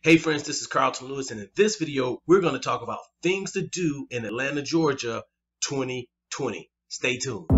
Hey friends, this is Carlton Lewis, and in this video, we're going to talk about things to do in Atlanta, Georgia 2020. Stay tuned.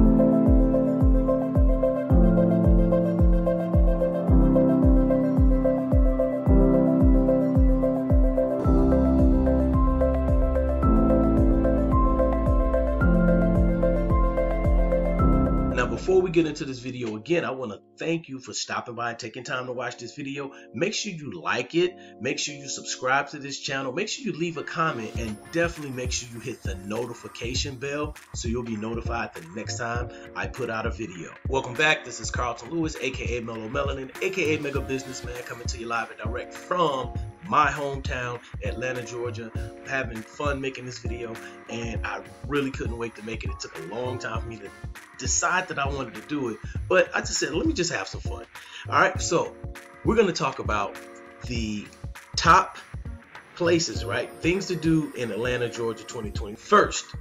Before we get into this video again, I want to thank you for stopping by and taking time to watch this video. Make sure you like it. Make sure you subscribe to this channel. Make sure you leave a comment and definitely make sure you hit the notification bell so you'll be notified the next time I put out a video. Welcome back. This is Carlton Lewis, aka Mellow Melanin, aka Mega Businessman, coming to you live and direct from my hometown, Atlanta, Georgia. I'm having fun making this video, and I really couldn't wait to make it. It took a long time for me to decide that I wanted to do it, but I just said, let me just have some fun. All right, so we're going to talk about the top places, right? Things to do in Atlanta, Georgia 2020. First,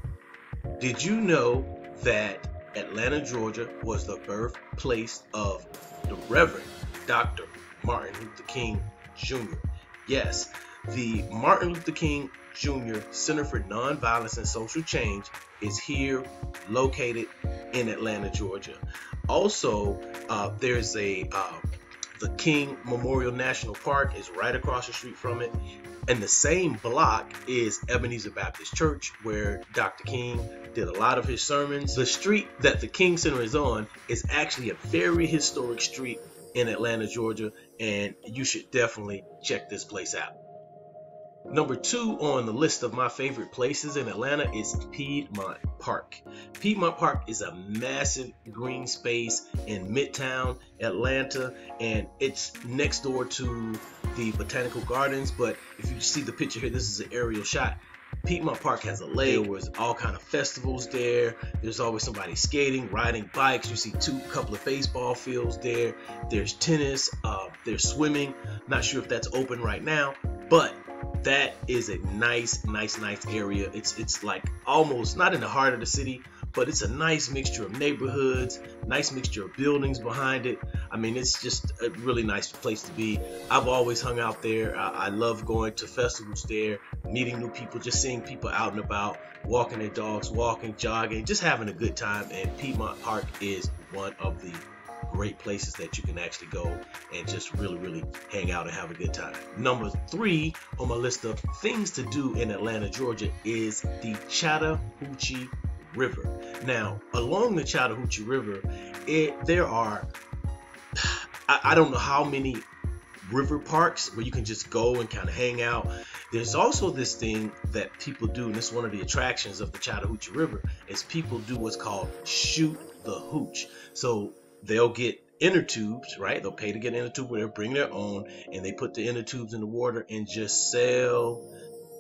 did you know that Atlanta, Georgia was the birthplace of the Reverend Dr. Martin Luther King Jr.? Yes, the Martin Luther King Jr. Center for Nonviolence and Social Change is here located in Atlanta, Georgia. Also, uh, there's a uh, the King Memorial National Park is right across the street from it. And the same block is Ebenezer Baptist Church, where Dr. King did a lot of his sermons. The street that the King Center is on is actually a very historic street in Atlanta, Georgia, and you should definitely check this place out. Number two on the list of my favorite places in Atlanta is Piedmont Park. Piedmont Park is a massive green space in Midtown Atlanta, and it's next door to the Botanical Gardens. But if you see the picture here, this is an aerial shot. Piedmont Park has a lake. There's all kind of festivals there. There's always somebody skating, riding bikes. You see two couple of baseball fields there. There's tennis. Uh, there's swimming. Not sure if that's open right now, but that is a nice, nice, nice area. It's it's like almost not in the heart of the city, but it's a nice mixture of neighborhoods, nice mixture of buildings behind it. I mean, it's just a really nice place to be. I've always hung out there. I, I love going to festivals there, meeting new people, just seeing people out and about, walking their dogs, walking, jogging, just having a good time. And Piedmont Park is one of the great places that you can actually go and just really, really hang out and have a good time. Number three on my list of things to do in Atlanta, Georgia is the Chattahoochee River. Now, along the Chattahoochee River, it, there are, I, I don't know how many river parks where you can just go and kind of hang out. There's also this thing that people do, and this is one of the attractions of the Chattahoochee River, is people do what's called shoot the hooch. So they'll get inner tubes, right? They'll pay to get inner tube, they'll bring their own, and they put the inner tubes in the water and just sail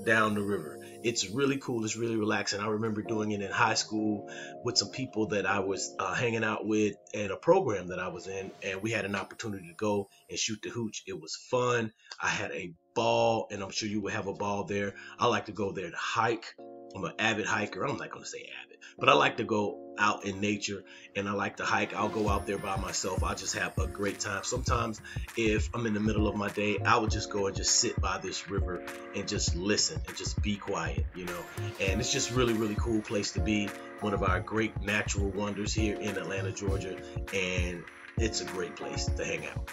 down the river. It's really cool. It's really relaxing. I remember doing it in high school with some people that I was uh, hanging out with and a program that I was in, and we had an opportunity to go and shoot the hooch. It was fun. I had a ball, and I'm sure you would have a ball there. I like to go there to hike. I'm an avid hiker. I'm not going to say avid, but I like to go out in nature and I like to hike. I'll go out there by myself. I just have a great time. Sometimes if I'm in the middle of my day, I would just go and just sit by this river and just listen and just be quiet, you know. And it's just really, really cool place to be. One of our great natural wonders here in Atlanta, Georgia. And it's a great place to hang out.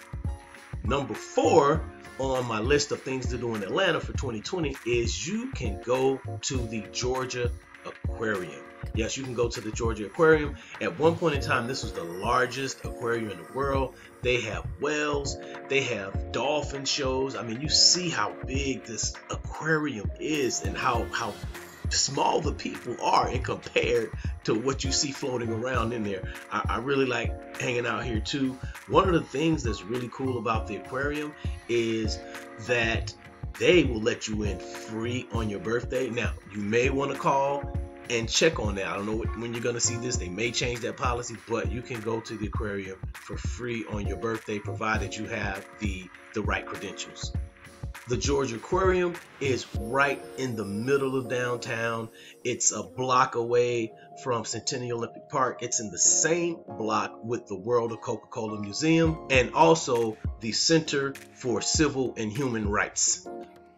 Number four on my list of things to do in Atlanta for 2020 is you can go to the Georgia Aquarium. Yes, you can go to the Georgia Aquarium. At one point in time, this was the largest aquarium in the world. They have whales, they have dolphin shows. I mean, you see how big this aquarium is and how how small the people are and compared to what you see floating around in there. I, I, really like hanging out here too. One of the things that's really cool about the aquarium is that they will let you in free on your birthday. Now, you may want to call and check on that. I don't know when you're going to see this. They may change that policy, but you can go to the aquarium for free on your birthday, provided you have the the right credentials. The Georgia Aquarium is right in the middle of downtown. It's a block away from Centennial Olympic Park. It's in the same block with the World of Coca-Cola Museum and also the Center for Civil and Human Rights.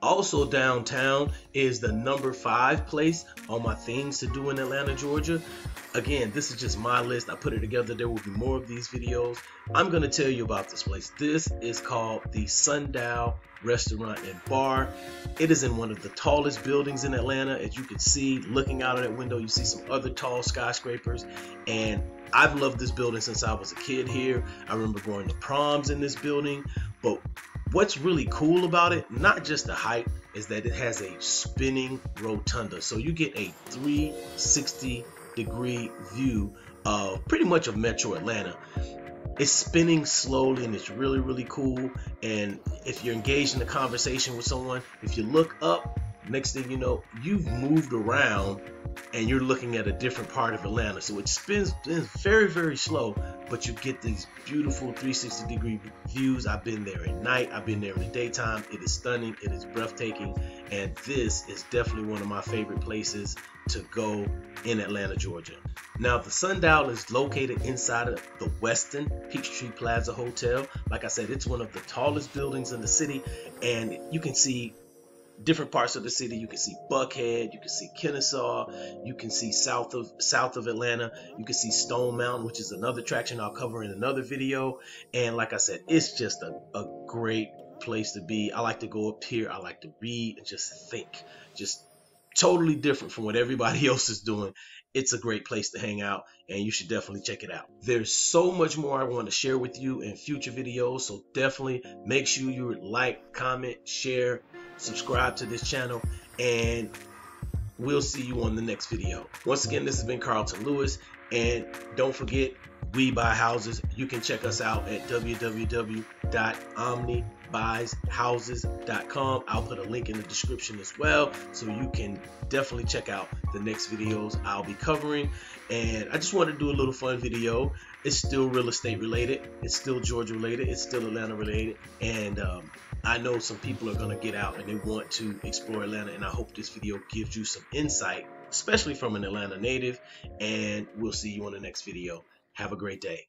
Also downtown is the number five place on my things to do in Atlanta, Georgia. Again, this is just my list. I put it together. There will be more of these videos. I'm going to tell you about this place. This is called the Sundial Restaurant and Bar. It is in one of the tallest buildings in Atlanta. As you can see, looking out of that window, you see some other tall skyscrapers. And I've loved this building since I was a kid here. I remember going to proms in this building. But What's really cool about it, not just the height, is that it has a spinning rotunda. So you get a 360 degree view of pretty much of Metro Atlanta. It's spinning slowly and it's really, really cool. And if you're engaged in a conversation with someone, if you look up, next thing you know, you've moved around and you're looking at a different part of Atlanta. So it spins, spins very, very slow, but you get these beautiful 360 degree views. I've been there at night, I've been there in the daytime. It is stunning, it is breathtaking, and this is definitely one of my favorite places to go in Atlanta, Georgia. Now, the Sundial is located inside of the Westin Peachtree Plaza Hotel. Like I said, it's one of the tallest buildings in the city, and you can see different parts of the city. You can see Buckhead, you can see Kennesaw, you can see south of south of Atlanta, you can see Stone Mountain, which is another attraction I'll cover in another video. And like I said, it's just a, a great place to be. I like to go up here, I like to read and just think. Just totally different from what everybody else is doing. It's a great place to hang out and you should definitely check it out. There's so much more I want to share with you in future videos, so definitely make sure you like, comment, share, subscribe to this channel, and we'll see you on the next video. Once again, this has been Carlton Lewis, and don't forget, we buy houses. You can check us out at www.omnibuysHouses.com. I'll put a link in the description as well, so you can definitely check out the next videos I'll be covering. And I just want to do a little fun video. It's still real estate related. It's still Georgia related. It's still Atlanta related. And um, I know some people are going to get out and they want to explore Atlanta. And I hope this video gives you some insight, especially from an Atlanta native. And we'll see you on the next video. Have a great day.